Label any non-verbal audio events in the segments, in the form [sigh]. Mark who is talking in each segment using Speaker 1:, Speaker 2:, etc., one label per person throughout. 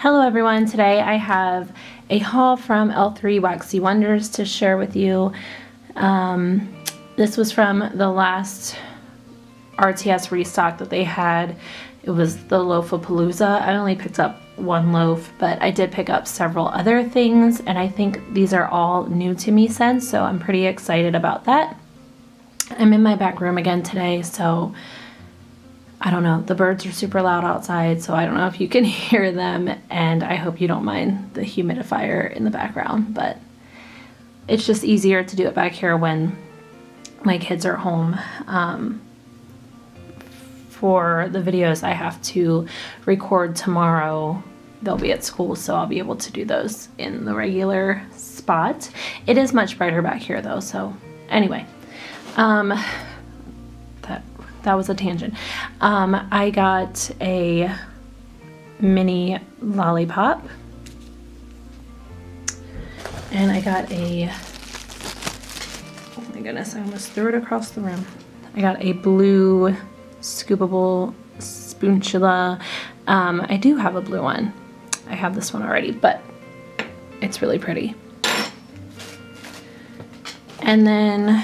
Speaker 1: Hello everyone, today I have a haul from L3 Waxy Wonders to share with you. Um, this was from the last RTS restock that they had. It was the Loafapalooza. I only picked up one loaf, but I did pick up several other things and I think these are all new to me since, so I'm pretty excited about that. I'm in my back room again today, so I don't know, the birds are super loud outside, so I don't know if you can [laughs] hear them, and I hope you don't mind the humidifier in the background, but it's just easier to do it back here when my kids are home. Um, for the videos I have to record tomorrow, they'll be at school, so I'll be able to do those in the regular spot. It is much brighter back here though, so anyway. Um, that was a tangent. Um, I got a mini lollipop. And I got a, oh my goodness, I almost threw it across the room. I got a blue scoopable spoonchula. Um, I do have a blue one. I have this one already, but it's really pretty. And then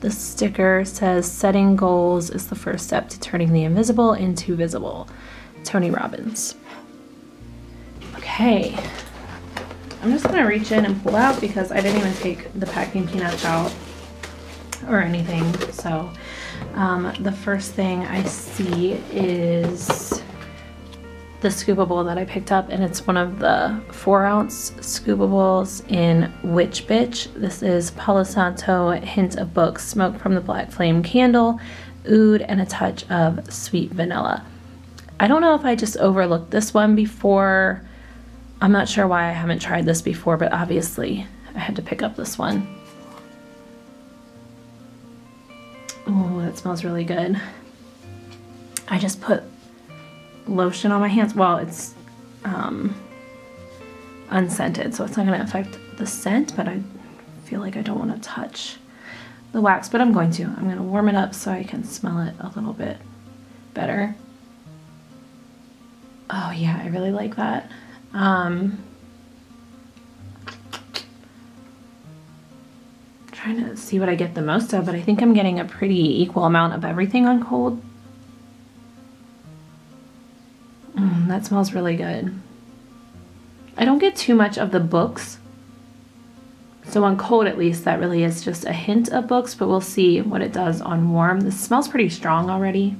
Speaker 1: the sticker says setting goals is the first step to turning the invisible into visible. Tony Robbins. Okay. I'm just gonna reach in and pull out because I didn't even take the packing peanuts out or anything. So um, the first thing I see is the scoopable that I picked up and it's one of the four ounce scoopables in Witch Bitch. This is Palo Santo Hint of Book Smoke from the Black Flame Candle, Oud, and a touch of sweet vanilla. I don't know if I just overlooked this one before. I'm not sure why I haven't tried this before, but obviously I had to pick up this one. Oh, that smells really good. I just put lotion on my hands. Well, it's um, unscented, so it's not going to affect the scent, but I feel like I don't want to touch the wax, but I'm going to. I'm going to warm it up so I can smell it a little bit better. Oh yeah, I really like that. Um, trying to see what I get the most of, but I think I'm getting a pretty equal amount of everything on cold. That smells really good. I don't get too much of the books. So on cold at least, that really is just a hint of books, but we'll see what it does on warm. This smells pretty strong already.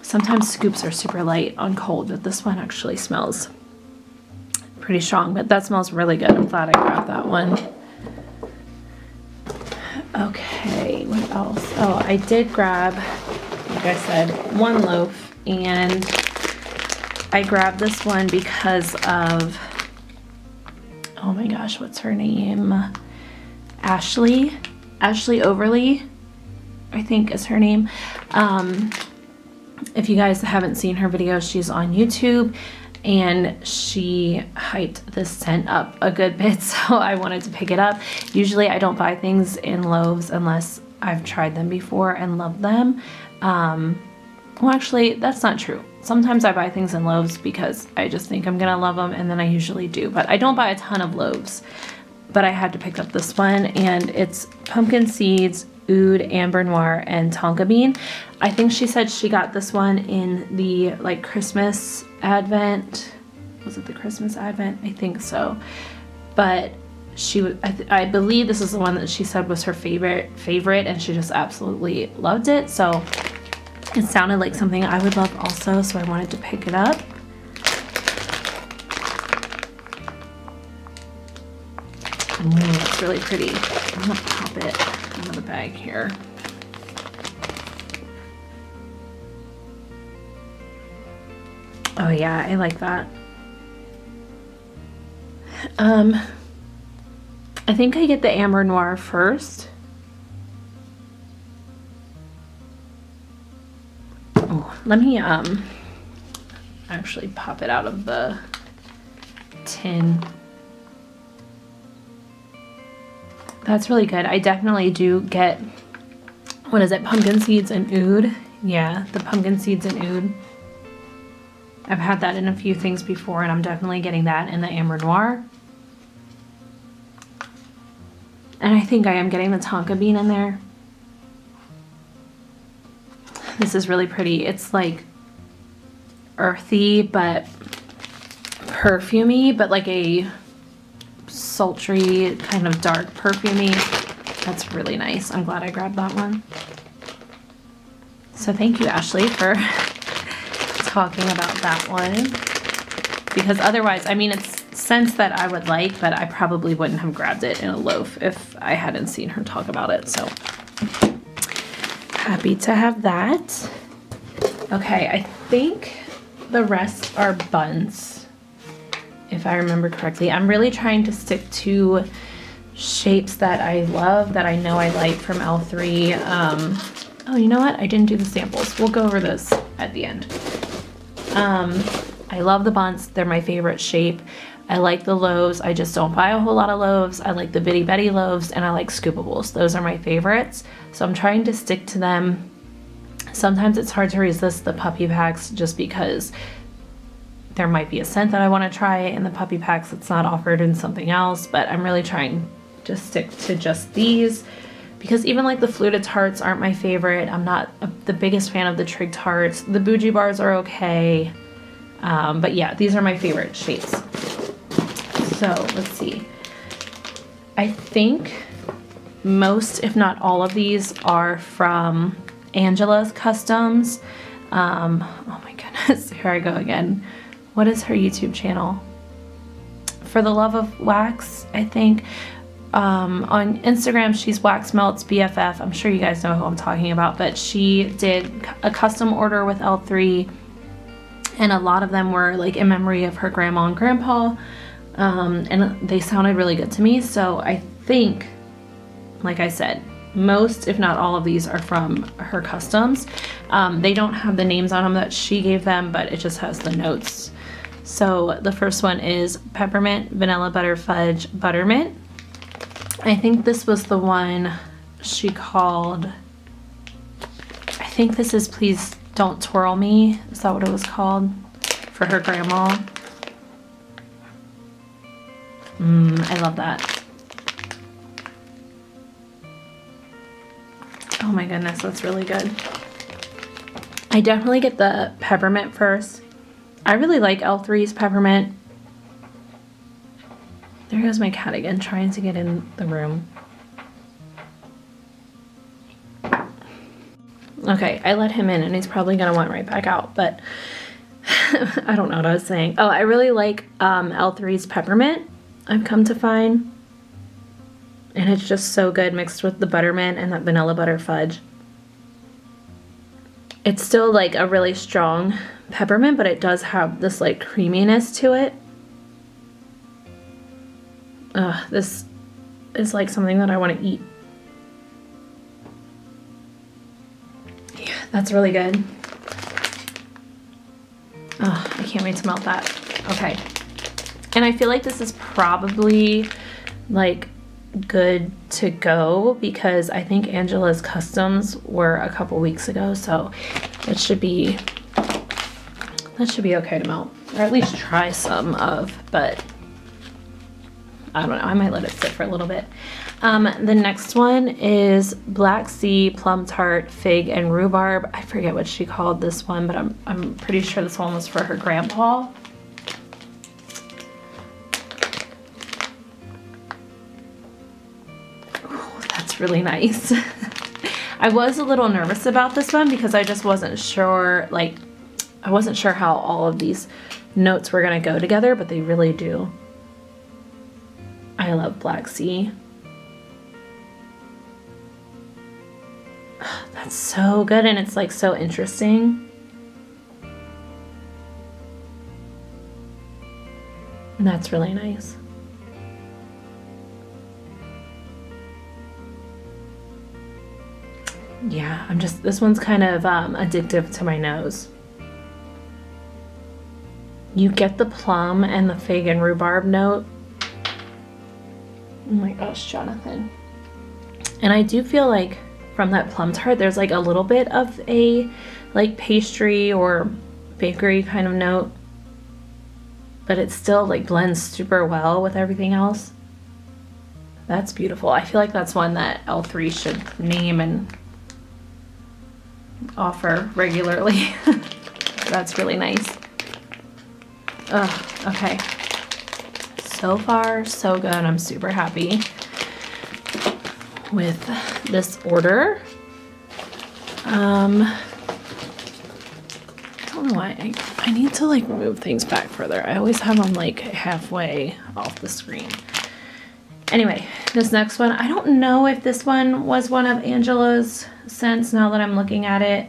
Speaker 1: Sometimes scoops are super light on cold, but this one actually smells pretty strong, but that smells really good. I'm glad I grabbed that one. Okay, what else? Oh, I did grab, like I said, one loaf and I grabbed this one because of, oh my gosh, what's her name? Ashley, Ashley Overly, I think is her name. Um, if you guys haven't seen her video, she's on YouTube and she hyped this scent up a good bit [laughs] so I wanted to pick it up. Usually I don't buy things in loaves unless I've tried them before and love them. Um, well, actually, that's not true. Sometimes I buy things in loaves because I just think I'm gonna love them and then I usually do, but I don't buy a ton of loaves. But I had to pick up this one and it's pumpkin seeds, oud, amber noir, and tonka bean. I think she said she got this one in the like Christmas advent. Was it the Christmas advent? I think so. But she I, I believe this is the one that she said was her favorite favorite and she just absolutely loved it. So it sounded like something I would love also, so I wanted to pick it up. Ooh, that's really pretty. I'm gonna pop it out of the bag here. Oh yeah, I like that. Um, I think I get the Amber Noir first. Let me um actually pop it out of the tin. That's really good. I definitely do get, what is it, pumpkin seeds and oud. Yeah, the pumpkin seeds and oud. I've had that in a few things before and I'm definitely getting that in the Amber Noir. And I think I am getting the tonka bean in there. This is really pretty. It's like earthy, but perfumey, but like a sultry, kind of dark perfumey. That's really nice. I'm glad I grabbed that one. So thank you, Ashley, for [laughs] talking about that one. Because otherwise, I mean, it's scents that I would like, but I probably wouldn't have grabbed it in a loaf if I hadn't seen her talk about it. So happy to have that. Okay, I think the rest are buns, if I remember correctly. I'm really trying to stick to shapes that I love, that I know I like from L3. Um, oh, you know what? I didn't do the samples. We'll go over those at the end. Um, I love the buns. They're my favorite shape. I like the loaves. I just don't buy a whole lot of loaves. I like the Bitty Betty loaves and I like scoopables. Those are my favorites. So I'm trying to stick to them. Sometimes it's hard to resist the puppy packs just because there might be a scent that I want to try in the puppy packs that's not offered in something else, but I'm really trying to stick to just these because even like the fluted tarts aren't my favorite. I'm not a, the biggest fan of the trig tarts. The bougie bars are okay. Um, but yeah, these are my favorite shapes. So let's see. I think most, if not all of these are from Angela's Customs. Um, oh my goodness, [laughs] here I go again. What is her YouTube channel? For the Love of Wax, I think. Um, on Instagram, she's Wax Melts BFF. I'm sure you guys know who I'm talking about, but she did a custom order with L3, and a lot of them were like in memory of her grandma and grandpa, um, and they sounded really good to me. So I think, like I said, most, if not all of these are from her customs. Um, they don't have the names on them that she gave them, but it just has the notes. So the first one is peppermint, vanilla butter fudge, buttermint. I think this was the one she called, I think this is Please Don't Twirl Me. Is that what it was called? For her grandma. Mmm, I love that. Oh my goodness, that's really good. I definitely get the peppermint first. I really like L3's peppermint. There goes my cat again, trying to get in the room. Okay, I let him in and he's probably gonna want right back out, but [laughs] I don't know what I was saying. Oh, I really like um, L3's peppermint, I've come to find. And it's just so good mixed with the buttermint and that vanilla butter fudge. It's still like a really strong peppermint, but it does have this like creaminess to it. Ugh, this is like something that I want to eat. Yeah, that's really good. I can't wait to melt that. Okay. And I feel like this is probably like good to go because I think Angela's customs were a couple weeks ago, so it should be that should be okay to melt or at least try some of, but I don't know, I might let it sit for a little bit. Um, the next one is Black Sea Plum Tart Fig and Rhubarb. I forget what she called this one, but I'm, I'm pretty sure this one was for her grandpa. Really nice. [laughs] I was a little nervous about this one because I just wasn't sure, like, I wasn't sure how all of these notes were gonna go together, but they really do. I love Black Sea. [sighs] That's so good and it's like so interesting. That's really nice. Yeah, I'm just, this one's kind of um, addictive to my nose. You get the plum and the fig and rhubarb note Oh my gosh, Jonathan. And I do feel like from that plum tart, there's like a little bit of a like pastry or bakery kind of note. But it still like blends super well with everything else. That's beautiful. I feel like that's one that L3 should name and offer regularly. [laughs] that's really nice. Ugh, okay. So far, so good. I'm super happy with this order. Um, I don't know why. I, I need to like move things back further. I always have them like halfway off the screen. Anyway, this next one, I don't know if this one was one of Angela's scents now that I'm looking at it.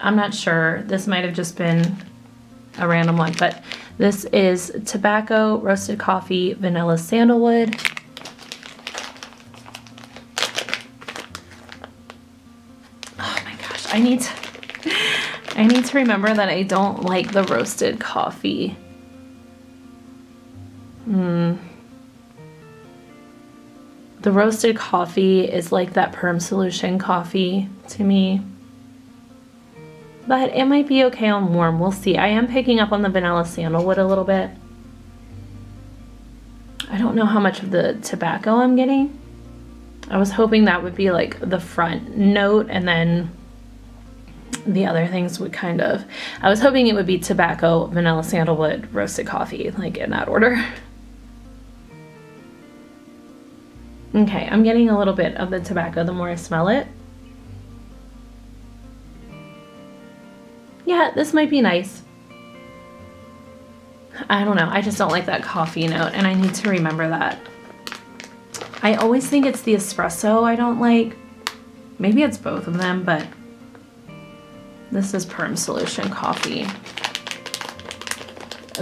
Speaker 1: I'm not sure. This might have just been a random one, but this is tobacco, roasted coffee, vanilla sandalwood. Oh my gosh, I need to, [laughs] I need to remember that I don't like the roasted coffee. Hmm. The roasted coffee is like that perm solution coffee to me. But it might be okay on warm. We'll see. I am picking up on the vanilla sandalwood a little bit. I don't know how much of the tobacco I'm getting. I was hoping that would be like the front note and then the other things would kind of, I was hoping it would be tobacco, vanilla sandalwood, roasted coffee, like in that order. [laughs] Okay, I'm getting a little bit of the tobacco the more I smell it. Yeah, this might be nice. I don't know, I just don't like that coffee note and I need to remember that. I always think it's the espresso I don't like. Maybe it's both of them, but this is Perm Solution coffee.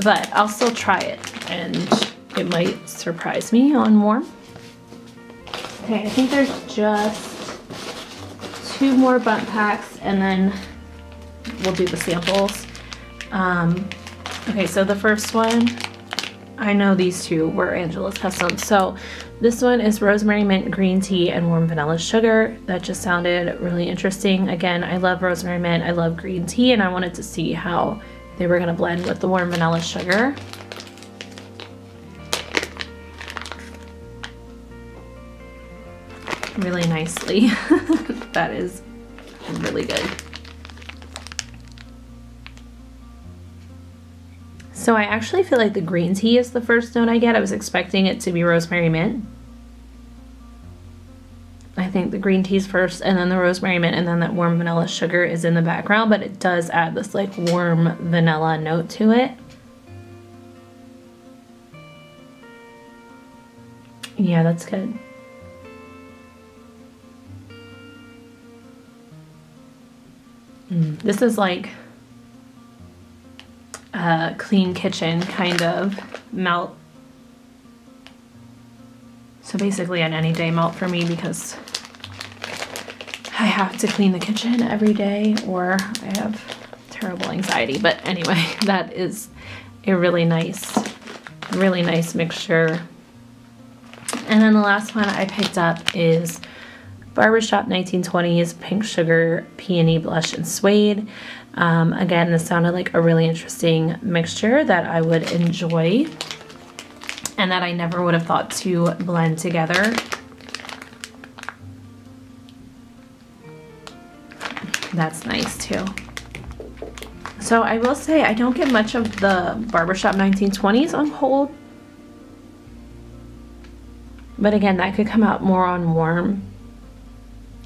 Speaker 1: But I'll still try it and it might surprise me on warm. Okay, I think there's just two more Bundt packs and then we'll do the samples. Um, okay, so the first one, I know these two were Angela's custom. So this one is rosemary mint green tea and warm vanilla sugar. That just sounded really interesting. Again, I love rosemary mint, I love green tea, and I wanted to see how they were gonna blend with the warm vanilla sugar. Really nicely. [laughs] that is really good. So I actually feel like the green tea is the first note I get. I was expecting it to be rosemary mint. I think the green tea's first and then the rosemary mint and then that warm vanilla sugar is in the background, but it does add this like warm vanilla note to it. Yeah, that's good. Mm. This is like a clean kitchen kind of melt. So basically an any day melt for me because I have to clean the kitchen every day or I have terrible anxiety. But anyway, [laughs] that is a really nice, really nice mixture. And then the last one I picked up is Barbershop 1920s Pink Sugar Peony Blush and Suede. Um, again, this sounded like a really interesting mixture that I would enjoy and that I never would have thought to blend together. That's nice too. So I will say I don't get much of the Barbershop 1920s on hold. But again, that could come out more on warm.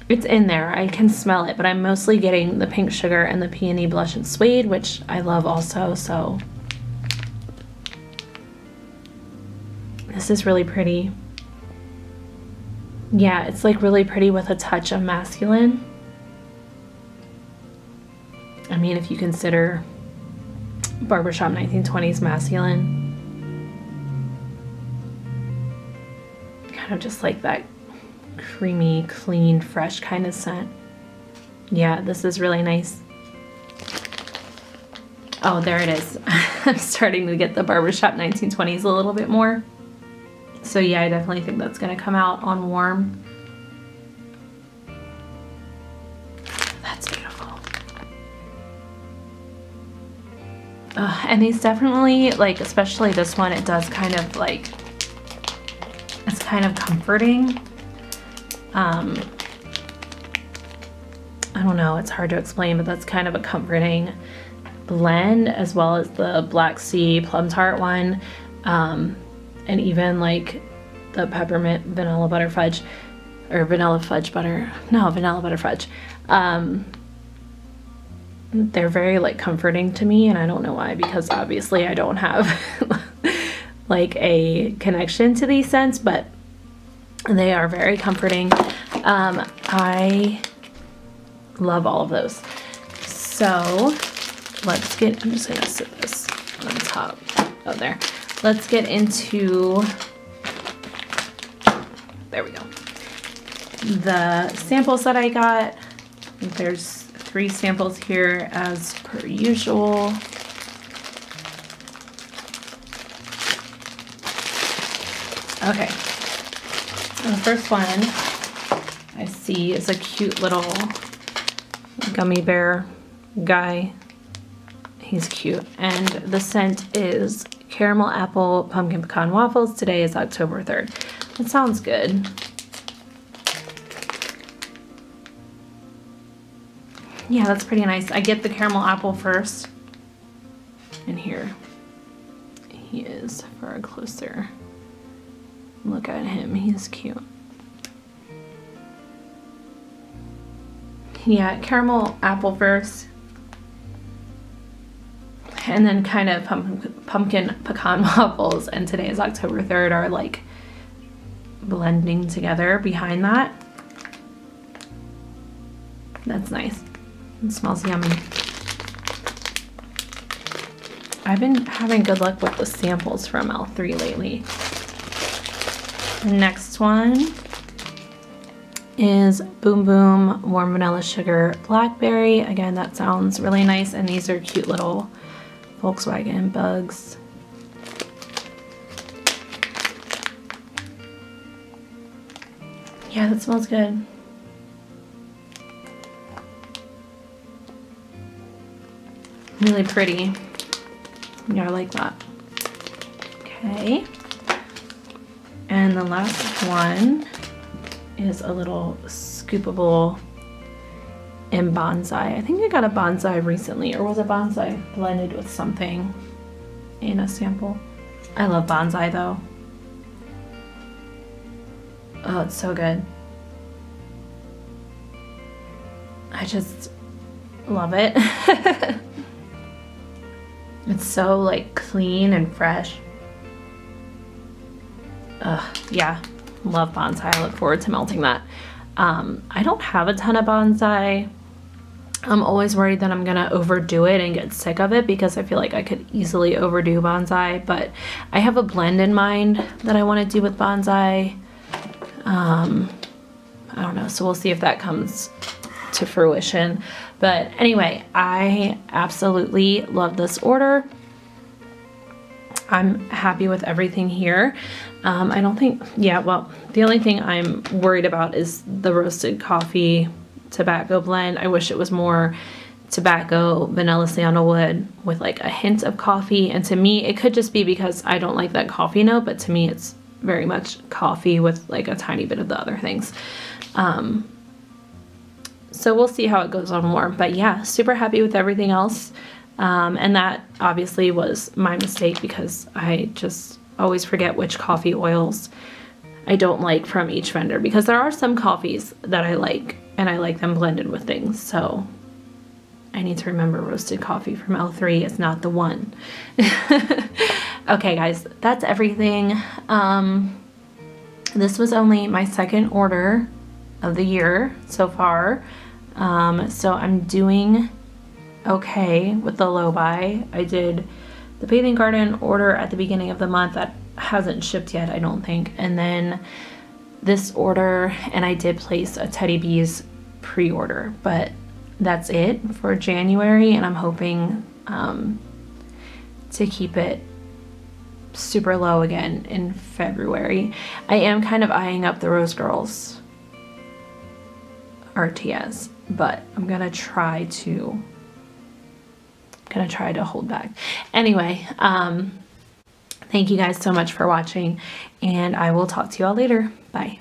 Speaker 1: It's in there. I can smell it, but I'm mostly getting the pink sugar and the peony blush and suede, which I love also, so. This is really pretty. Yeah, it's like really pretty with a touch of masculine. I mean, if you consider Barbershop 1920s masculine. Kind of just like that creamy, clean, fresh kind of scent. Yeah, this is really nice. Oh, there it is. [laughs] I'm starting to get the Barbershop 1920s a little bit more. So yeah, I definitely think that's gonna come out on warm. That's beautiful. Uh, and these definitely, like, especially this one, it does kind of like, it's kind of comforting. Um, I don't know, it's hard to explain, but that's kind of a comforting blend as well as the Black Sea Plum Tart one. Um, and even like the peppermint vanilla butter fudge or vanilla fudge butter. No, vanilla butter fudge. Um, they're very like comforting to me and I don't know why because obviously I don't have [laughs] like a connection to these scents but they are very comforting. Um, I love all of those. So let's get, I'm just gonna sit this on top. Oh, there. Let's get into, there we go. The samples that I got, there's three samples here as per usual. Okay, the first one I see is a cute little gummy bear guy. He's cute. And the scent is caramel apple pumpkin pecan waffles. Today is October 3rd. That sounds good. Yeah, that's pretty nice. I get the caramel apple first. And here he is for a closer look at him. He's cute. Yeah, caramel apple first. And then kind of pumpkin, pecan [laughs] waffles. And today is October 3rd are like blending together behind that. That's nice. It smells yummy. I've been having good luck with the samples from L3 lately. Next one is Boom Boom Warm Vanilla Sugar Blackberry. Again, that sounds really nice. And these are cute little Volkswagen bugs. Yeah, that smells good. Really pretty. Yeah, I like that. Okay. And the last one is a little scoopable in bonsai. I think I got a bonsai recently, or was a bonsai blended with something in a sample? I love bonsai though. Oh, it's so good. I just love it. [laughs] it's so like clean and fresh. Ugh, yeah, love bonsai. I look forward to melting that. Um, I don't have a ton of bonsai. I'm always worried that I'm gonna overdo it and get sick of it because I feel like I could easily overdo bonsai, but I have a blend in mind that I wanna do with bonsai. Um, I don't know, so we'll see if that comes to fruition. But anyway, I absolutely love this order. I'm happy with everything here. Um, I don't think, yeah, well, the only thing I'm worried about is the roasted coffee tobacco blend. I wish it was more tobacco, vanilla sandalwood with like a hint of coffee. And to me, it could just be because I don't like that coffee note, but to me, it's very much coffee with like a tiny bit of the other things. Um, so we'll see how it goes on more. But yeah, super happy with everything else. Um, and that obviously was my mistake because I just always forget which coffee oils I don't like from each vendor because there are some coffees that I like and I like them blended with things. So I need to remember roasted coffee from L3 is not the one. [laughs] okay guys, that's everything. Um, this was only my second order of the year so far. Um, so I'm doing okay with the low buy. I did the bathing garden order at the beginning of the month that hasn't shipped yet, I don't think. And then this order, and I did place a Teddy Bees pre-order, but that's it for January. And I'm hoping um, to keep it super low again in February. I am kind of eyeing up the Rose Girls RTS, but I'm gonna try to gonna try to hold back. Anyway, um, thank you guys so much for watching and I will talk to you all later. Bye.